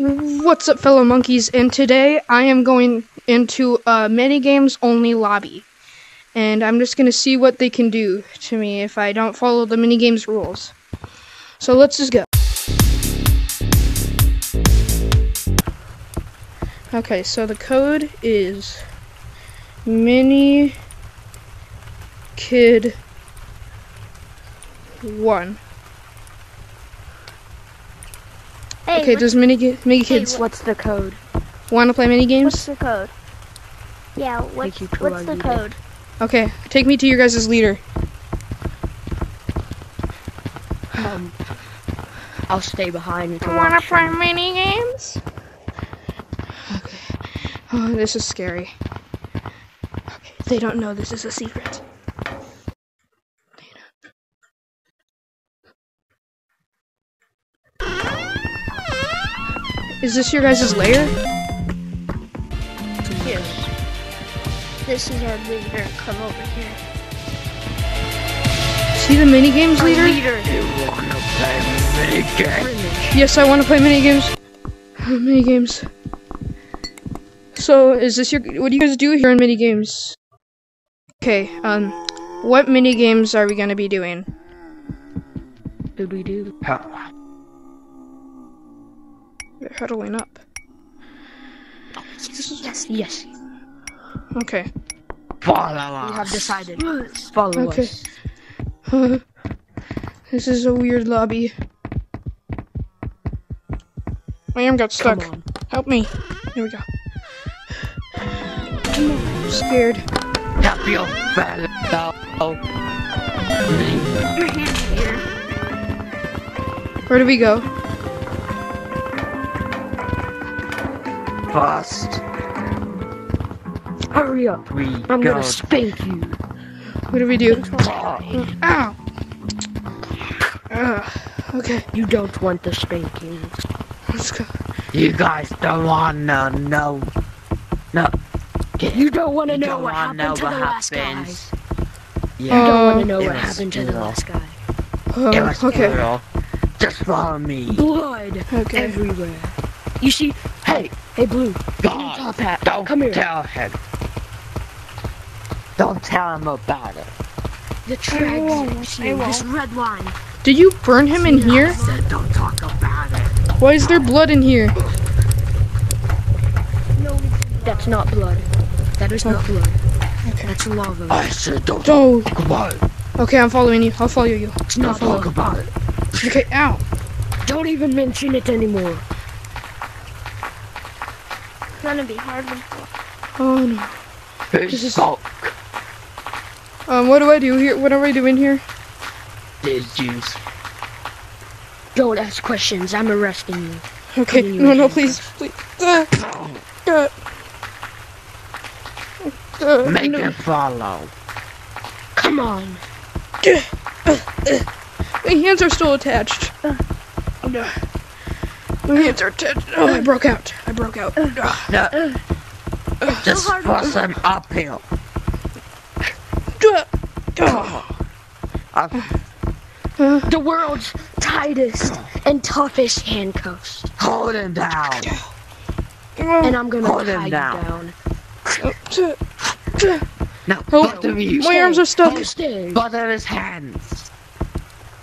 What's up, fellow monkeys? And today I am going into a mini games only lobby, and I'm just gonna see what they can do to me if I don't follow the mini games rules. So let's just go. Okay, so the code is mini kid one. Hey, Okay, what- does mini ki- mini kids what- What's the code? want to play mini games? what's the code? Yeah, what's, you what's the code? Okay, take me to your guys' leader. Um, I'll stay behind to Wanna watch. play them. mini games? Okay. Oh, this is scary. Okay, they don't know this is a secret. Is this your guys' lair? Yes. This is our leader. Come over here. he the mini games Our leader? leader. Yes, I want to play mini games. mini games. So, is this your? What do you guys do here in mini games? Okay. Um, what mini games are we gonna be doing? Did we do? They're huddling up. Yes, yes. Okay. Follow We have decided. Follow Okay. us. this is a weird lobby. My arm got stuck. Come on. Help me. Here we go. I'm scared. Help your fellow. Where do we go? First, Hurry up. we I'm go gonna spank you. What do we do? down. Ow! Ugh. Okay, You don't want the spanking. let's go. You guys don't wanna know. No. You don't want to You know don't what happened know to the what last guy. happens. You don't want to know It what happened to the brutal. last guy. Oh, it Oh, was okay. brutal. Just follow me. Blood Okay. everywhere. You see? Hey, hey, Blue. God, Top hat. don't Come here. tell him. Don't tell him about it. The tracks. won't, this red line. Did you burn him in here? I said don't talk about it. Why is there blood in here? No, That's not blood. That is not blood. Okay. That's lava. I said don't Oh, talk about it. okay, I'm following you. I'll follow you. It's Don't not talk lava. about it. Okay, ow. Don't even mention it anymore. It's gonna be hard one. Oh no. Who's This is- salt? Um, what do I do here? What are we doing here? Did you Don't ask questions. I'm arresting you. Okay, you no, no, please, please. Uh, uh, uh, make no. him follow? Come on. My hands are still attached. No. My hands are attached. Oh, I broke out. I broke out. Ugh. No. Just hard. force him uphill. Ah. Ugh. Up. The world's tightest and toughest handcuffs. Hold him down. And I'm gonna Hold him tie you down. Now, No, Oh, both of you. My arms are stuck. You. Both of his hands.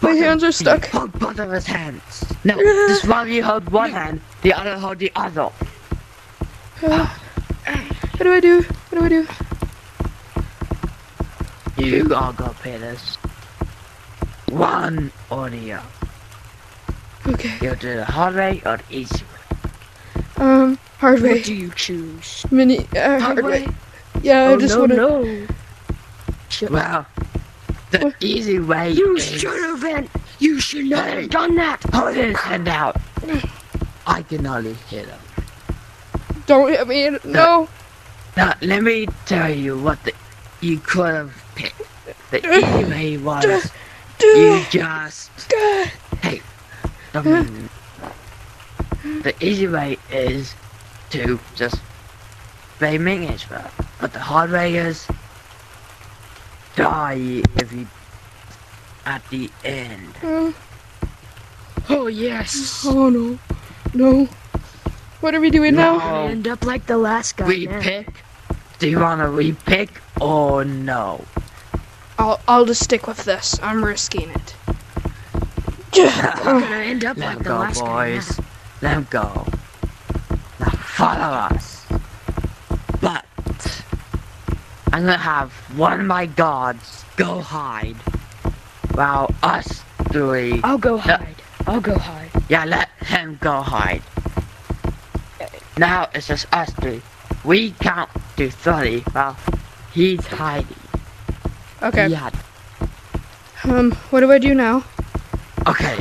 My hands are stuck. Hold both of his hands. No, this one you hold one hand, the other hold the other. What do I do? What do I do? You are gonna pay this. One or the other. Okay. You do the hard way or the easy way. Um, hard way. What do you choose? Mini. Uh, hard way. Yeah, I oh just no, wanna. no. Well, the easy way You is should have been. You should not Hey. have done that. hold his hand out. I can only hit him. Don't hit me. No. Now, let me tell you what the, you could have picked. The easy way was you just hey. I mean, the easy way is to just play minions. But the hard way is die if you at the end. Uh, Oh yes. oh no. No. What are we doing now? We End up like the last guy. We man. pick. Do you wanna repick or no? I'll I'll just stick with this. I'm risking it. We're gonna end up Let like the go, last guy. boys. now. Let him go. Now follow us. But I'm gonna have one of my gods go hide, while us three. I'll go hide. I'll go hide. Yeah, let him go hide. Now it's just us three. We count to thirty while he's hiding. Okay. Yeah. Um. What do I do now? Okay.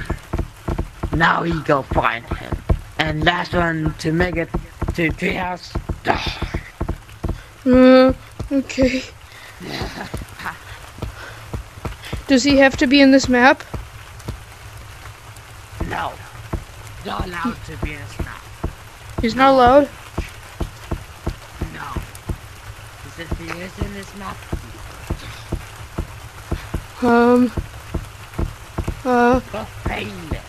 Now we go find him. And last one to make it to treehouse. Uh. Okay. Does he have to be in this map? No. Not allowed to be in this map. He's not allowed. No. Because if he is in this map, Um. Uh. go find it.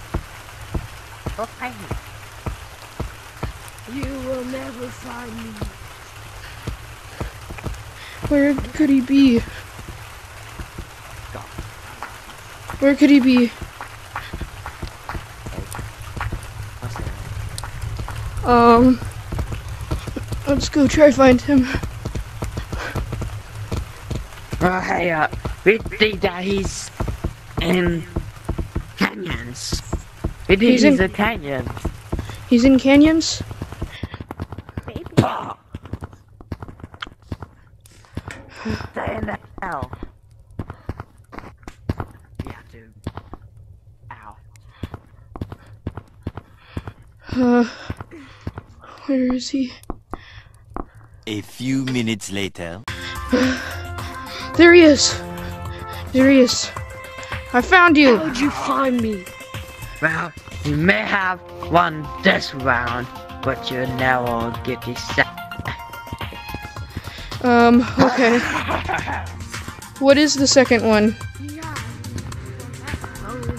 Go find it. You will never find me. Where could he be? Where could he be? Um. Let's go try find him. Oh, hey, uh, we think that he's in canyons. Think He's he's, in- in canyons. He's in canyons. Stay in the hell. You have to. Ow. Uh. Where is he? A few minutes later. There he is. There he is. I found you. How'd you find me? Well, you may have won this round, but you'll never get the second. Um. Okay. What is the second one? Yeah.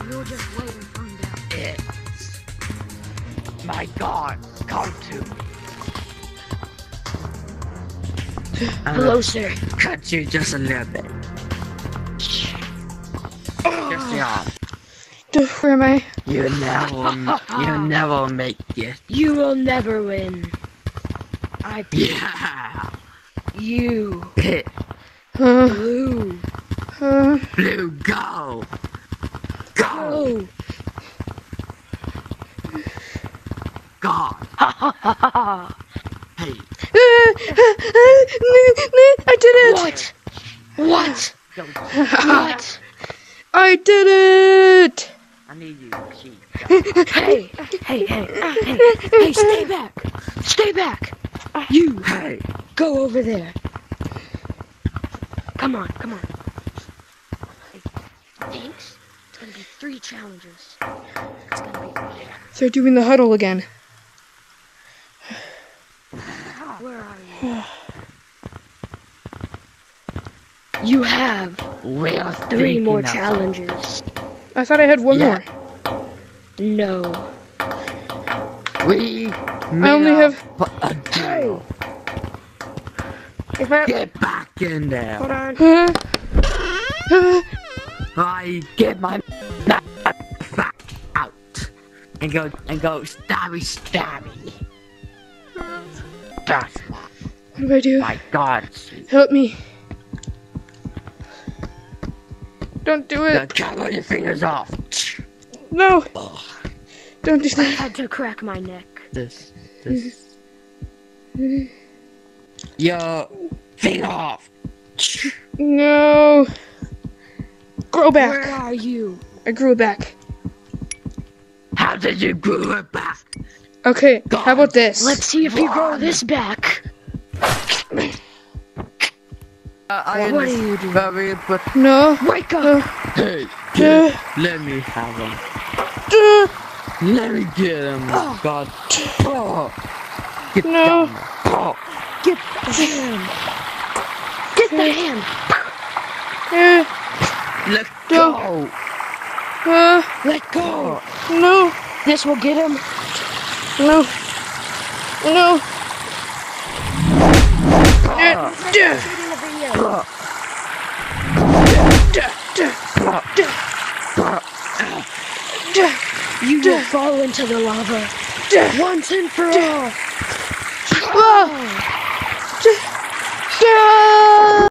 You'll just wait and find out. It's my God, come to me. I'm Hello, gonna sir. cut you just a little bit. Just yeah. Duh, Where am I? You never, you never make it. You will never win. I Yeah. You blue. Blue, go. Go. Oh. God. Ha ha ha ha ha. Hey. I did it! What? What? What? I did it! I need you, Chief. Hey, hey, hey, hey, hey, stay back. Stay back. You, Hey. Go over there. Come on, come on. Thanks. It's gonna be three challenges. It's gonna be. They're doing the huddle again. Ah, where are you? You have We're three more thinking challenges. I thought I had one Yeah. No. We I only have. a deal. If I, Get back in there. hold on. Huh? Uh, I get my knife back out and go and go stabby stabby. That's my, what do I do? my God. Help me. Don't do Now it. cut all your fingers off. No. Ugh. Don't do I that. had to crack my neck. This this. Your finger off. No. Grow back. Where are you? I grew it back. How did you grow it back? Okay, how about this? Let's see if you grow this back. Uh, I What are you doing? Very, but No. Wake up! hey, Duh, let me have him. duh, Let me get him. God. Oh. Get No. down. Oh. Get the hand! Get the hand! eh, Let go. uh, Let go! no, This will get him. no. No. Shooting the video. You will fall into the lava once and for all. 这是。